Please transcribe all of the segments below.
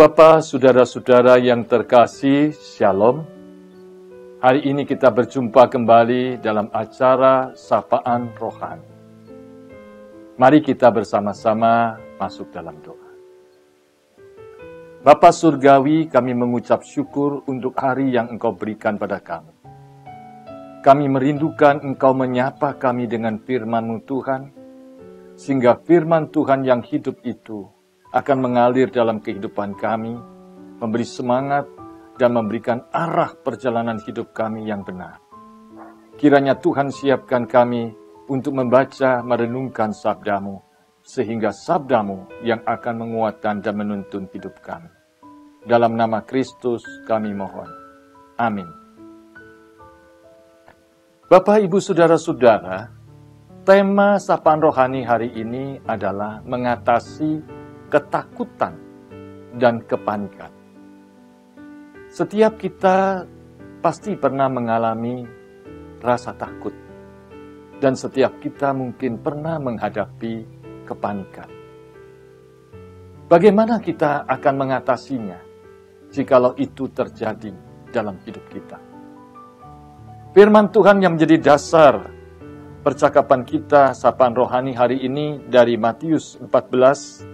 Bapak, Saudara-saudara yang terkasih, Shalom. Hari ini kita berjumpa kembali dalam acara Sapaan Rohani. Mari kita bersama-sama masuk dalam doa. Bapa Surgawi, kami mengucap syukur untuk hari yang Engkau berikan pada kami. Kami merindukan Engkau menyapa kami dengan firman-Mu Tuhan, sehingga firman Tuhan yang hidup itu akan mengalir dalam kehidupan kami, memberi semangat, dan memberikan arah perjalanan hidup kami yang benar. Kiranya Tuhan siapkan kami untuk membaca, merenungkan sabdamu, sehingga sabdamu yang akan menguatkan dan menuntun hidup kami. Dalam nama Kristus kami mohon. Amin. Bapak, Ibu, Saudara-saudara, tema sapaan rohani hari ini adalah mengatasi ketakutan dan kepanikan. Setiap kita pasti pernah mengalami rasa takut, dan setiap kita mungkin pernah menghadapi kepanikan. Bagaimana kita akan mengatasinya jikalau itu terjadi dalam hidup kita? Firman Tuhan yang menjadi dasar percakapan kita sapaan rohani hari ini dari Matius 14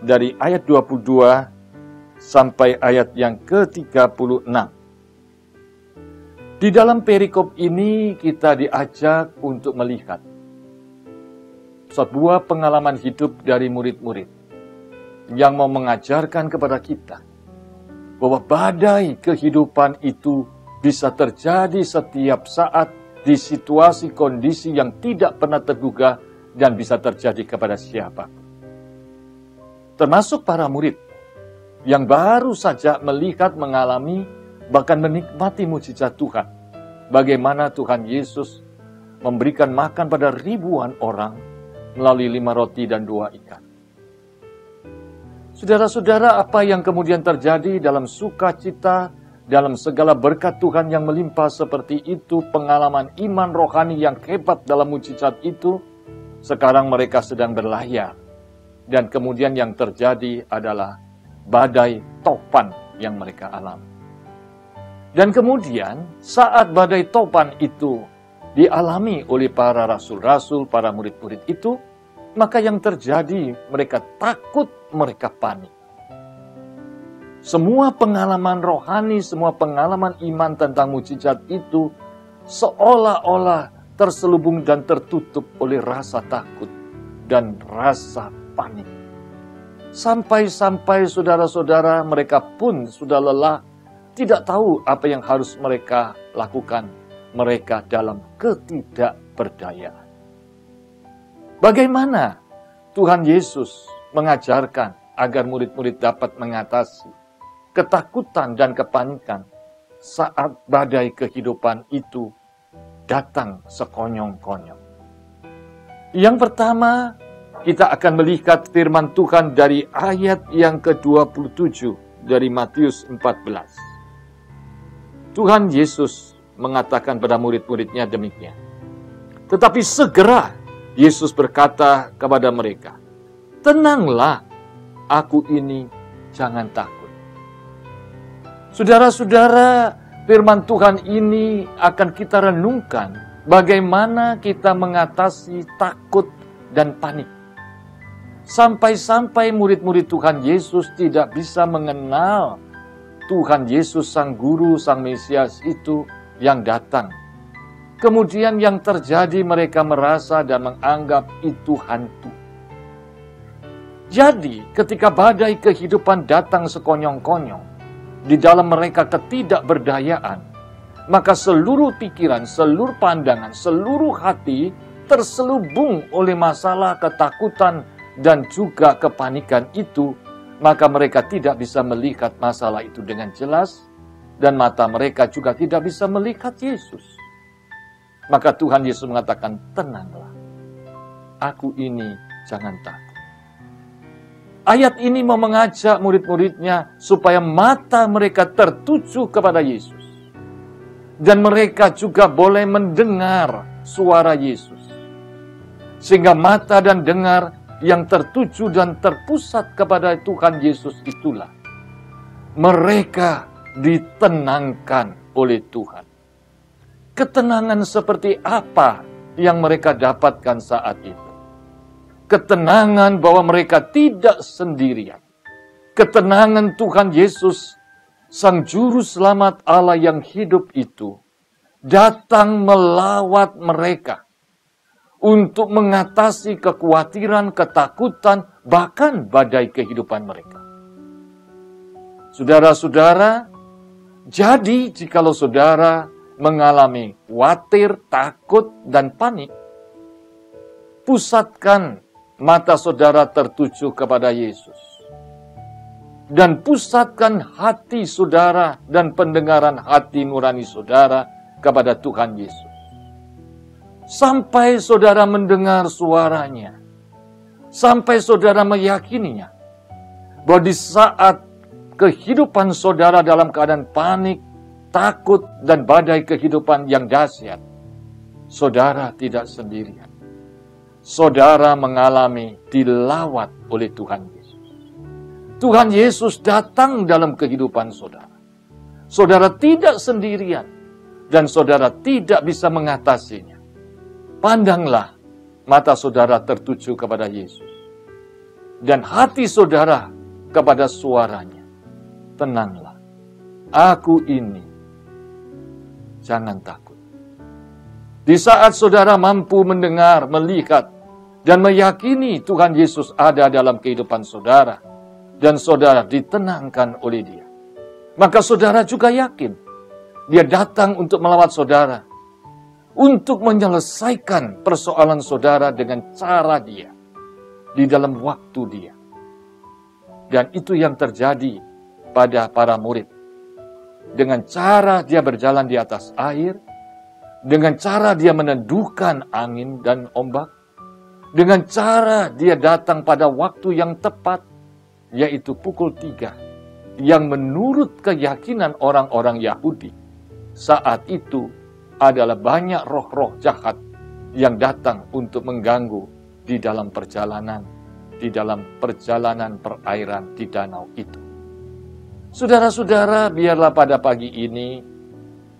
dari ayat 22 sampai ayat yang ke-36. Di dalam perikop ini kita diajak untuk melihat sebuah pengalaman hidup dari murid-murid yang mau mengajarkan kepada kita bahwa badai kehidupan itu bisa terjadi setiap saat di situasi kondisi yang tidak pernah terduga dan bisa terjadi kepada siapa. Termasuk para murid yang baru saja melihat, mengalami, bahkan menikmati mujizat Tuhan. Bagaimana Tuhan Yesus memberikan makan pada ribuan orang melalui lima roti dan dua ikan. Saudara-saudara, apa yang kemudian terjadi dalam sukacita, dalam segala berkat Tuhan yang melimpah seperti itu, pengalaman iman rohani yang hebat dalam mujizat itu, sekarang mereka sedang berlayar. Dan kemudian yang terjadi adalah badai topan yang mereka alami. Dan kemudian saat badai topan itu dialami oleh para rasul-rasul, para murid-murid itu, maka yang terjadi mereka takut, mereka panik. Semua pengalaman rohani, semua pengalaman iman tentang mujizat itu seolah-olah terselubung dan tertutup oleh rasa takut dan rasa panik. Sampai-sampai saudara-saudara mereka pun sudah lelah, tidak tahu apa yang harus mereka lakukan. Mereka dalam ketidakberdayaan. Bagaimana Tuhan Yesus mengajarkan agar murid-murid dapat mengatasi ketakutan dan kepanikan saat badai kehidupan itu datang sekonyong-konyong. Yang pertama, kita akan melihat firman Tuhan dari ayat yang ke-27 dari Matius 14. Tuhan Yesus mengatakan pada murid-muridnya demikian. Tetapi segera Yesus berkata kepada mereka, Tenanglah, aku ini jangan takut. Saudara-saudara, firman Tuhan ini akan kita renungkan bagaimana kita mengatasi takut dan panik. Sampai-sampai murid-murid Tuhan Yesus tidak bisa mengenal Tuhan Yesus Sang Guru, Sang Mesias itu yang datang. Kemudian yang terjadi mereka merasa dan menganggap itu hantu. Jadi ketika badai kehidupan datang sekonyong-konyong, di dalam mereka ketidakberdayaan, maka seluruh pikiran, seluruh pandangan, seluruh hati terselubung oleh masalah ketakutan dan juga kepanikan itu, maka mereka tidak bisa melihat masalah itu dengan jelas, dan mata mereka juga tidak bisa melihat Yesus. Maka Tuhan Yesus mengatakan, tenanglah, aku ini jangan takut. Ayat ini mau mengajak murid-muridnya supaya mata mereka tertuju kepada Yesus. Dan mereka juga boleh mendengar suara Yesus. Sehingga mata dan dengar yang tertuju dan terpusat kepada Tuhan Yesus itulah mereka ditenangkan oleh Tuhan. Ketenangan seperti apa yang mereka dapatkan saat itu? Ketenangan bahwa mereka tidak sendirian. Ketenangan Tuhan Yesus, Sang Juru Selamat Allah yang hidup itu, datang melawat mereka untuk mengatasi kekhawatiran, ketakutan, bahkan badai kehidupan mereka. Saudara-saudara, jadi jikalau saudara mengalami khawatir, takut, dan panik, pusatkan mata saudara tertuju kepada Yesus. Dan pusatkan hati saudara dan pendengaran hati nurani saudara kepada Tuhan Yesus sampai saudara mendengar suaranya, sampai saudara meyakininya, bahwa di saat kehidupan saudara dalam keadaan panik, takut, dan badai kehidupan yang dahsyat, saudara tidak sendirian. Saudara mengalami dilawat oleh Tuhan Yesus. Tuhan Yesus datang dalam kehidupan saudara. Saudara tidak sendirian, dan saudara tidak bisa mengatasinya Pandanglah mata saudara tertuju kepada Yesus. Dan hati saudara kepada suaranya. Tenanglah. Aku ini. Jangan takut. Di saat saudara mampu mendengar, melihat, dan meyakini Tuhan Yesus ada dalam kehidupan saudara, dan saudara ditenangkan oleh dia. Maka saudara juga yakin, dia datang untuk melawat saudara, untuk menyelesaikan persoalan saudara dengan cara dia di dalam waktu dia. Dan itu yang terjadi pada para murid. Dengan cara dia berjalan di atas air, dengan cara dia meneduhkan angin dan ombak, dengan cara dia datang pada waktu yang tepat, yaitu pukul tiga, yang menurut keyakinan orang-orang Yahudi, saat itu adalah banyak roh-roh jahat yang datang untuk mengganggu di dalam perjalanan, di dalam perjalanan perairan di danau itu. Saudara-saudara, biarlah pada pagi ini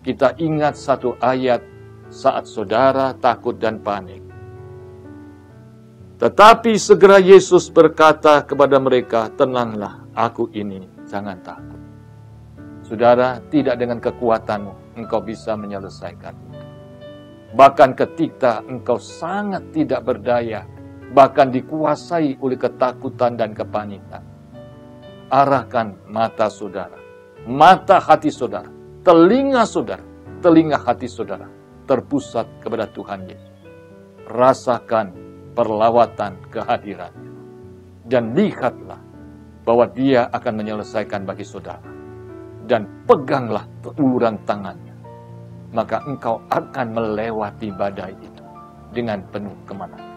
kita ingat satu ayat saat saudara takut dan panik. Tetapi segera Yesus berkata kepada mereka, "Tenanglah, aku ini, jangan takut." Saudara, tidak dengan kekuatanmu, engkau bisa menyelesaikan. Bahkan ketika engkau sangat tidak berdaya, bahkan dikuasai oleh ketakutan dan kepanikan. Arahkan mata saudara, mata hati saudara, telinga saudara, telinga hati saudara terpusat kepada Tuhan Yesus. Rasakan perlawatan kehadirannya. Dan lihatlah bahwa dia akan menyelesaikan bagi saudara. Dan peganglah uluran tangannya maka engkau akan melewati badai itu dengan penuh kemenangan.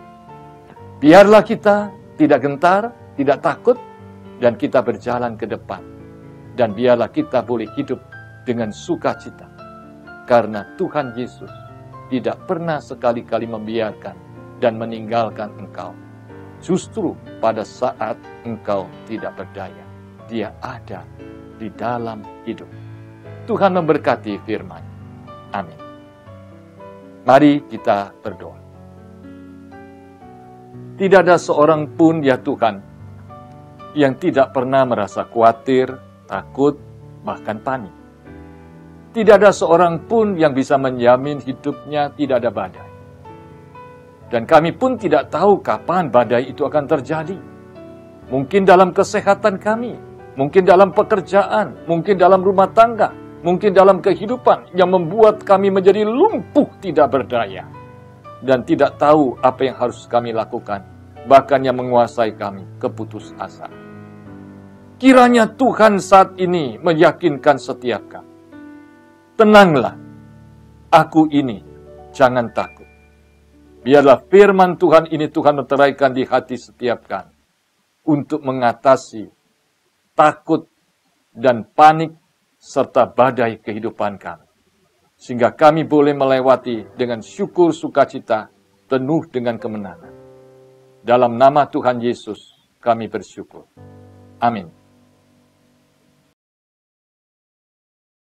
Biarlah kita tidak gentar, tidak takut, dan kita berjalan ke depan. Dan biarlah kita boleh hidup dengan sukacita. Karena Tuhan Yesus tidak pernah sekali-kali membiarkan dan meninggalkan engkau. Justru pada saat engkau tidak berdaya, dia ada di dalam hidup. Tuhan memberkati firman. Amin. Mari kita berdoa. Tidak ada seorang pun ya Tuhan yang tidak pernah merasa khawatir, takut, bahkan panik. Tidak ada seorang pun yang bisa menjamin hidupnya tidak ada badai. Dan kami pun tidak tahu kapan badai itu akan terjadi. Mungkin dalam kesehatan kami, mungkin dalam pekerjaan, mungkin dalam rumah tangga, mungkin dalam kehidupan yang membuat kami menjadi lumpuh tidak berdaya dan tidak tahu apa yang harus kami lakukan, bahkan yang menguasai kami keputus asa. Kiranya Tuhan saat ini meyakinkan setiap kami. Tenanglah, aku ini, jangan takut. Biarlah firman Tuhan ini Tuhan menteraikan di hati setiap kami untuk mengatasi takut dan panik serta badai kehidupan kami. Sehingga kami boleh melewati dengan syukur sukacita penuh dengan kemenangan. Dalam nama Tuhan Yesus kami bersyukur. Amin.